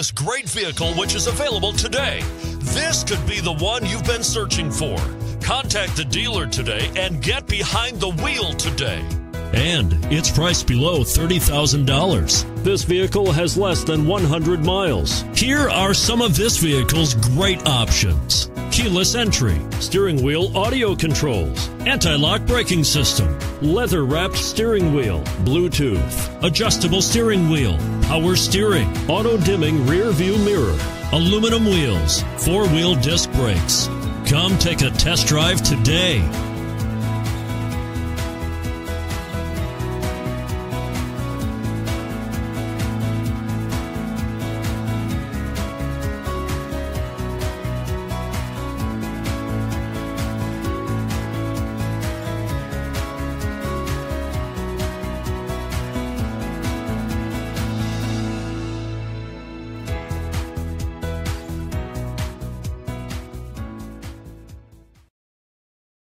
this great vehicle which is available today. This could be the one you've been searching for. Contact the dealer today and get behind the wheel today. And it's priced below $30,000. This vehicle has less than 100 miles. Here are some of this vehicle's great options keyless entry, steering wheel audio controls, anti lock braking system, leather wrapped steering wheel, Bluetooth, adjustable steering wheel, power steering, auto dimming rear view mirror, aluminum wheels, four wheel disc brakes. Come take a test drive today.